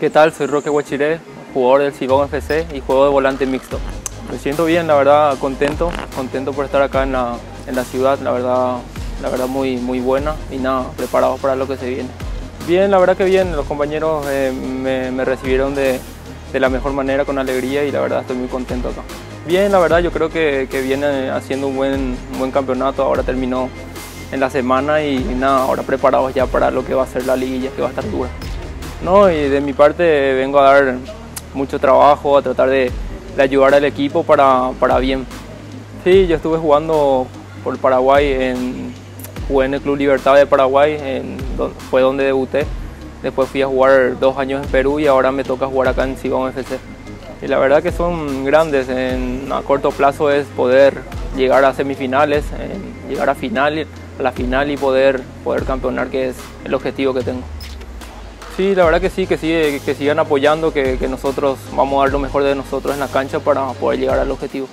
¿Qué tal? Soy Roque Huachiré, jugador del Cibón FC y juego de volante mixto. Me siento bien, la verdad, contento, contento por estar acá en la, en la ciudad, la verdad, la verdad muy, muy buena y nada, preparados para lo que se viene. Bien, la verdad que bien, los compañeros eh, me, me, recibieron de, de, la mejor manera, con alegría y la verdad estoy muy contento acá. Bien, la verdad yo creo que, que viene haciendo un buen, un buen campeonato, ahora terminó en la semana y, y nada, ahora preparados ya para lo que va a ser la liguilla, que va a estar dura. No, y de mi parte vengo a dar mucho trabajo, a tratar de, de ayudar al equipo para, para, bien. Sí, yo estuve jugando por Paraguay, jugué en el Club Libertad de Paraguay, fue donde debuté. Después fui a jugar dos años en Perú y ahora me toca jugar acá en Sibón FC. Y la verdad que son grandes, en, a corto plazo es poder llegar a semifinales, llegar a, final, a la final y poder, poder campeonar, que es el objetivo que tengo. Sí, la verdad que sí, que, sigue, que sigan apoyando, que, que nosotros vamos a dar lo mejor de nosotros en la cancha para poder llegar al objetivo.